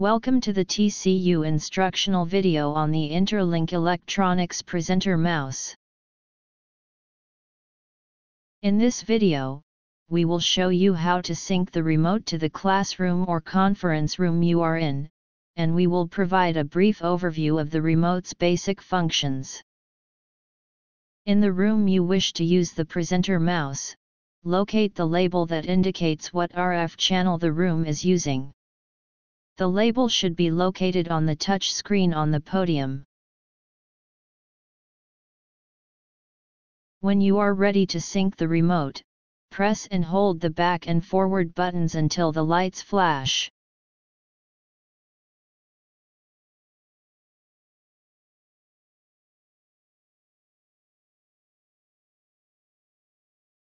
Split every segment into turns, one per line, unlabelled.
Welcome to the TCU instructional video on the Interlink Electronics Presenter Mouse. In this video, we will show you how to sync the remote to the classroom or conference room you are in, and we will provide a brief overview of the remote's basic functions. In the room you wish to use the presenter mouse, locate the label that indicates what RF channel the room is using. The label should be located on the touch screen on the podium. When you are ready to sync the remote, press and hold the back and forward buttons until the lights flash.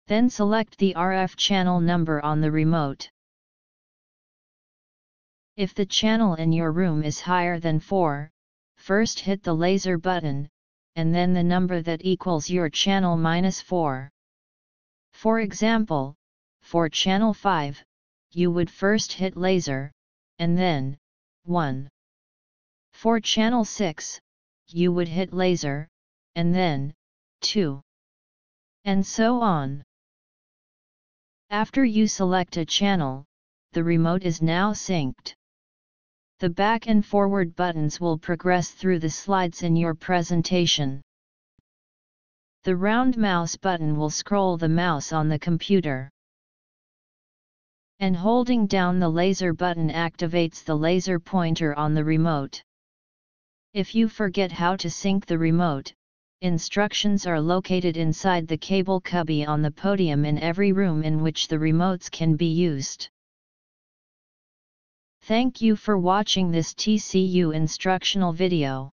Then select the RF channel number on the remote. If the channel in your room is higher than 4, first hit the laser button, and then the number that equals your channel minus 4. For example, for channel 5, you would first hit laser, and then, 1. For channel 6, you would hit laser, and then, 2. And so on. After you select a channel, the remote is now synced. The back and forward buttons will progress through the slides in your presentation. The round mouse button will scroll the mouse on the computer. And holding down the laser button activates the laser pointer on the remote. If you forget how to sync the remote, instructions are located inside the cable cubby on the podium in every room in which the remotes can be used. Thank you for watching this TCU instructional video.